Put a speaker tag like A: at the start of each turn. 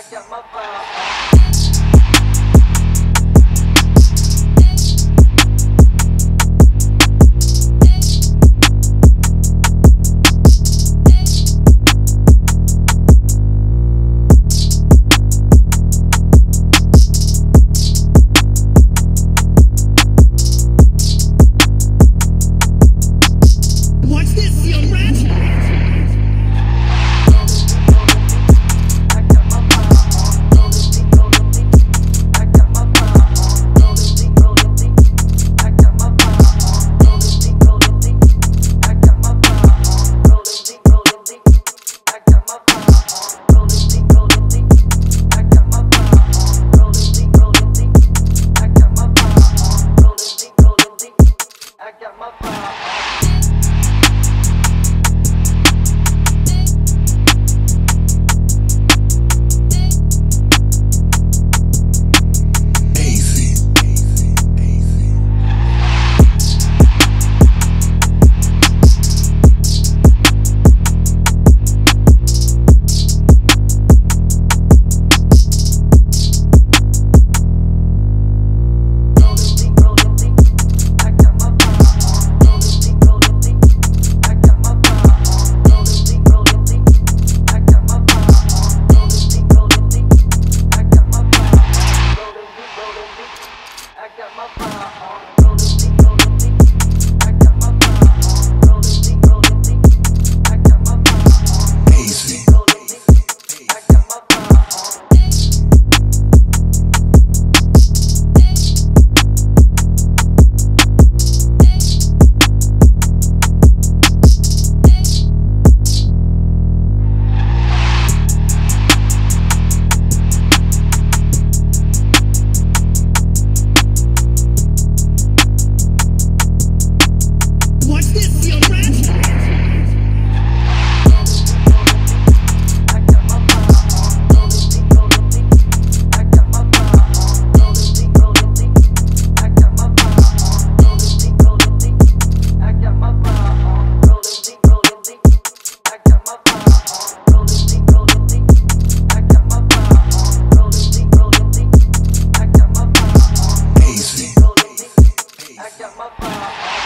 A: I got my vibe. Uh,